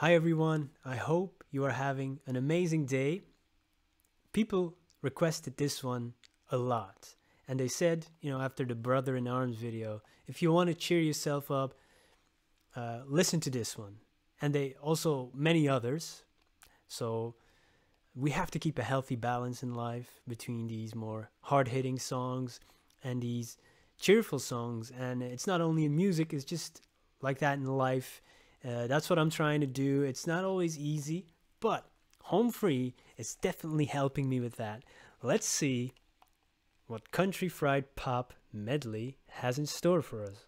Hi, everyone. I hope you are having an amazing day. People requested this one a lot. And they said, you know, after the Brother in Arms video, if you want to cheer yourself up, uh, listen to this one. And they also, many others. So we have to keep a healthy balance in life between these more hard hitting songs and these cheerful songs. And it's not only in music, it's just like that in life uh, that's what I'm trying to do. It's not always easy, but home free is definitely helping me with that. Let's see what Country Fried Pop Medley has in store for us.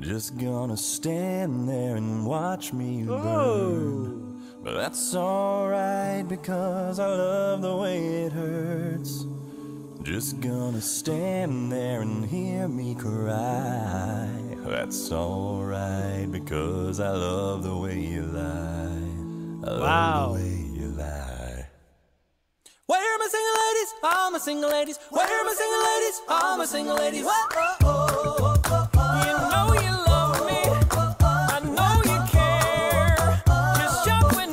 Just gonna stand there and watch me Oh. burn. But that's alright because I love the way it hurts. Just gonna stand there and hear me cry. That's alright because I love the way you lie. I love Wow. the way you lie. Where are my single ladies? All my single ladies. Where are my single ladies? All my single ladies. Whoa, oh, oh, oh, oh. You know you love me. I know you care. Just jump when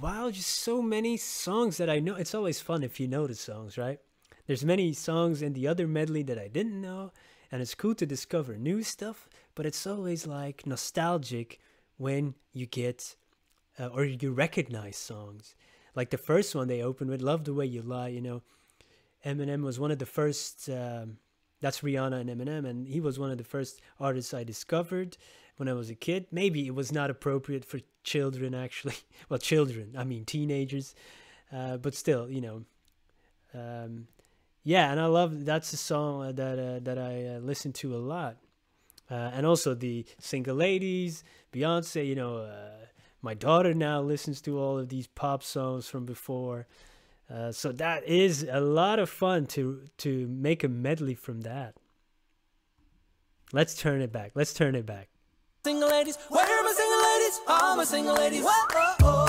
Wow, just so many songs that I know. It's always fun if you know the songs, right? There's many songs in the other medley that I didn't know, and it's cool to discover new stuff, but it's always like nostalgic when you get uh, or you recognize songs. Like the first one they opened with Love the Way You Lie, you know. Eminem was one of the first um, that's Rihanna and Eminem and he was one of the first artists I discovered when I was a kid. Maybe it was not appropriate for children actually. Well, children, I mean teenagers. Uh, but still, you know, um, yeah, and I love that's a song that uh, that I uh, listen to a lot, uh, and also the single ladies, Beyonce. You know, uh, my daughter now listens to all of these pop songs from before, uh, so that is a lot of fun to to make a medley from that. Let's turn it back. Let's turn it back. single ladies. Where are my single ladies? All my single ladies. Whoa,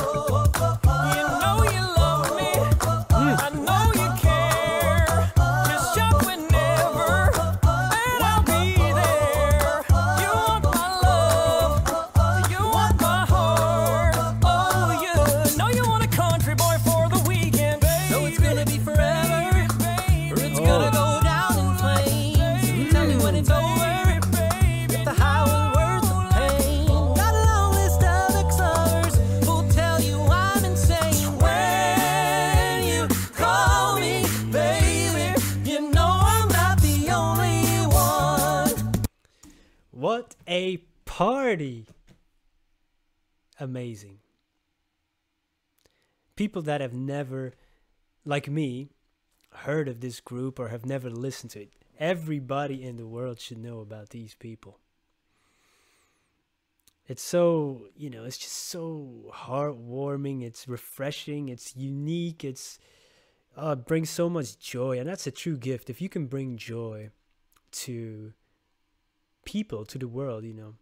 a party! Amazing. People that have never, like me, heard of this group or have never listened to it. Everybody in the world should know about these people. It's so, you know, it's just so heartwarming, it's refreshing, it's unique, it's uh, brings so much joy, and that's a true gift. If you can bring joy to people to the world you know.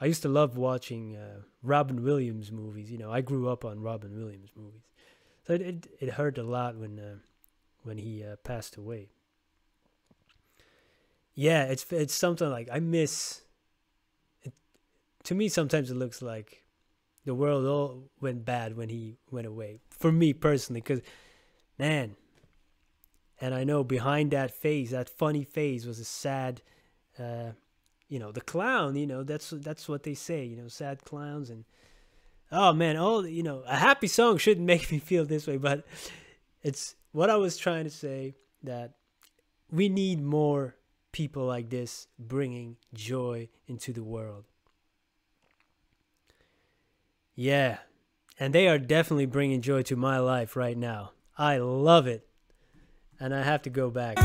I used to love watching uh, robin williams movies you know. I grew up on robin williams movies. So it it, it hurt a lot when uh, when he uh, passed away. Yeah it's it's something like i miss it, to me sometimes it looks like the world all went bad when he went away. For me personally because man and i know behind that face that funny face was a sad uh, you know the clown you know that's that's what they say you know sad clowns and oh man oh you know a happy song shouldn't make me feel this way but it's what i was trying to say that we need more people like this bringing joy into the world. Yeah and they are definitely bringing joy to my life right now. I love it and i have to go back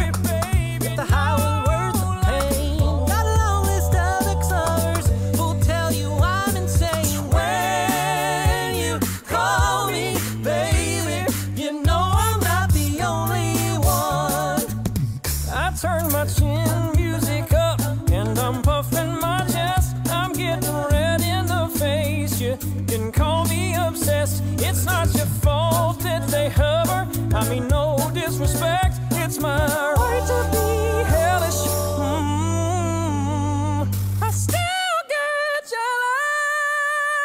obsessed. It's not your fault that they hover. I mean, no disrespect. It's my right to be hellish. Mm -hmm. I still get jealous.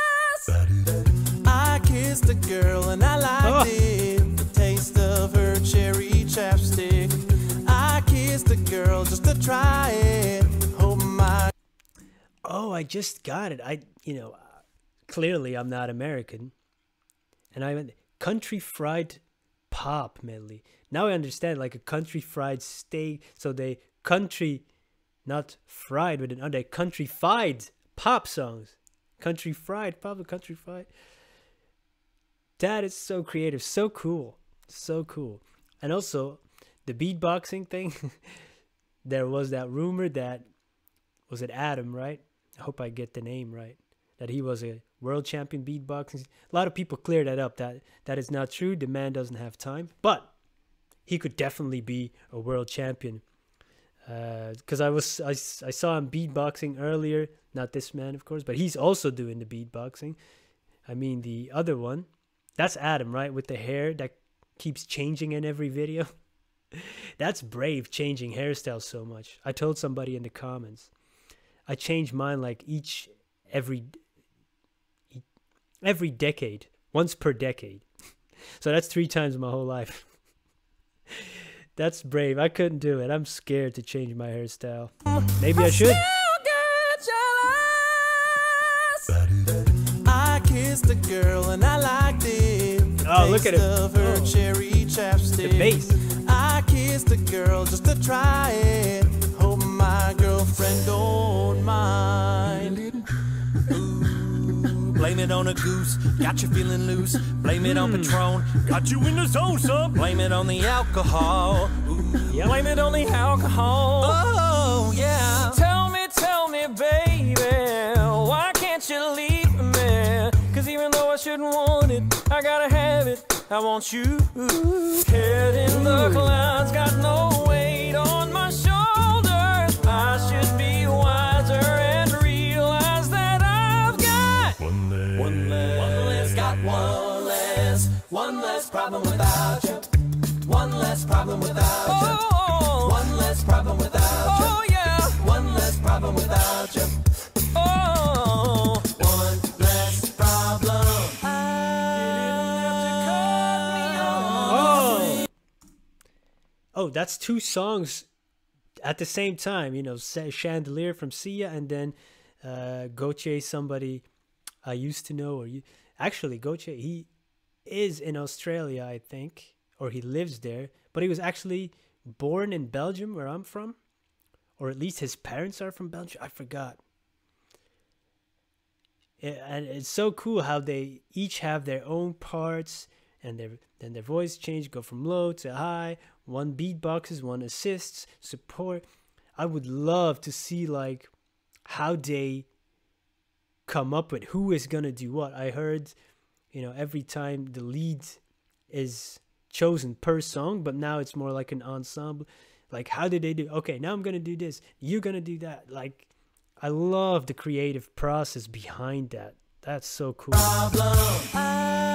I kissed a girl and I liked oh. it. The taste of her cherry chapstick. I kissed a girl just to try it. Oh my. Oh, I just got it. I, you know, clearly I'm not American. And I went country fried pop medley. Now I understand like a country fried steak. So they country, not fried with an under country fried pop songs. Country fried pop, country fried. That is so creative, so cool, so cool. And also the beatboxing thing. there was that rumor that was it Adam, right? I hope I get the name right. That he was a world champion beatboxing. A lot of people clear that up. That that is not true. The man doesn't have time, but he could definitely be a world champion. Uh, because I was I, I saw him beatboxing earlier. Not this man, of course, but he's also doing the beatboxing. I mean the other one. That's Adam, right? With the hair that keeps changing in every video. That's brave changing hairstyles so much. I told somebody in the comments. I change mine like each every every decade, once per decade. So that's three times my whole life. that's brave. I couldn't do it. I'm scared to change my hairstyle. Maybe I should. I kissed a girl and I liked it. The Oh, look at it. Oh. cherry chapstick. The bass. I kissed a girl just to try it. Hope my girlfriend don't mind. Blame it on a goose, got you feeling loose. Blame it on Hmm. Patron, got you in the zone, son. Blame it on the alcohol. Ooh, blame it on the alcohol. Oh yeah. Tell me, tell me, baby, why can't you leave me? Cause even though I shouldn't want it, I gotta have it. I want you. Head in the clouds, got no weight on my shoulders. I should be Oh, that's two songs at the same time. You know, Chandelier from Sia and then uh, Gotye, somebody I used to know. Or you, actually, Gotye, he is in Australia, I think, or he lives there. But he was actually born in Belgium, where I'm from, or at least his parents are from Belgium. I forgot. And it's so cool how they each have their own parts and their then their voice change go from low to high one beatboxes one assists support. I would love to see like how they come up with who is gonna do what. I heard you know every time the lead is chosen per song but now it's more like an ensemble. Like how did they do? Okay now i'm gonna do this. You're gonna do that. Like i love the creative process behind that. That's so cool. Make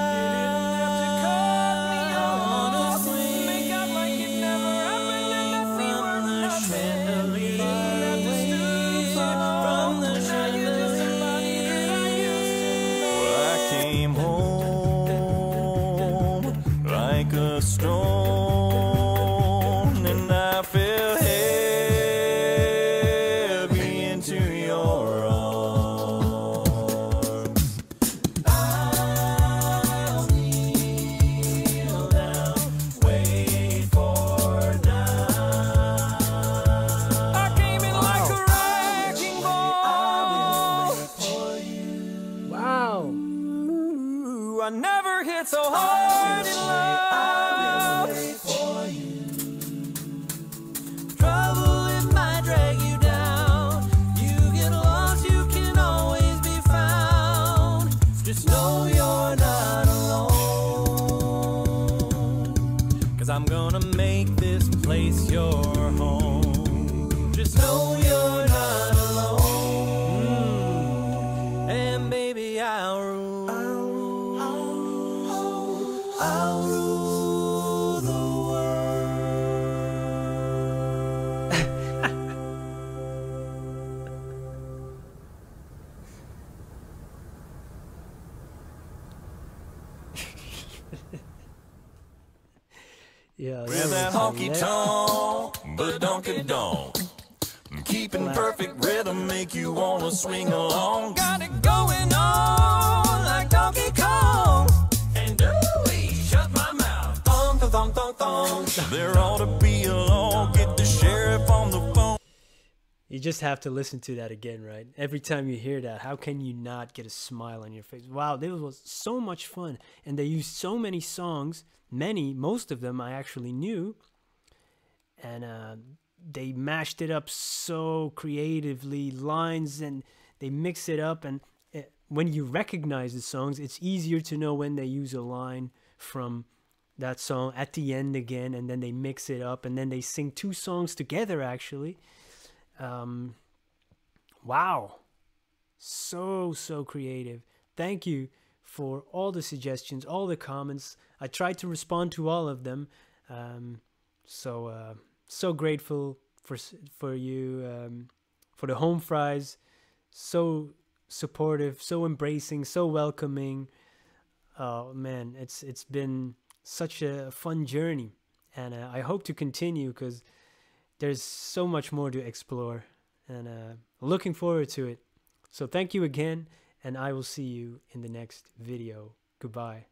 That With that was honky tonk, badonkadonk. Keeping perfect rhythm make you wanna swing along. Got it going on like Donkey Kong. And ooh, shut my mouth. Thong, thong, thong, thong. There ought to be a law. Get the sheriff on the. You just have to listen to that again, right? Every time you hear that, how can you not get a smile on your face? Wow, this was so much fun. And they used so many songs, many, most of them I actually knew. And uh, they mashed it up so creatively, lines, and they mix it up. And uh, when you recognize the songs, it's easier to know when they use a line from that song at the end again, and then they mix it up, and then they sing two songs together actually. Um, wow, so so creative. Thank you for all the suggestions, all the comments. I tried to respond to all of them. Um, so uh, so grateful for for you um, for the home fries. So supportive, so embracing, so welcoming. Oh man, it's it's been such a fun journey, and uh, I hope to continue because there's so much more to explore, and uh, looking forward to it. So thank you again, and I will see you in the next video. Goodbye.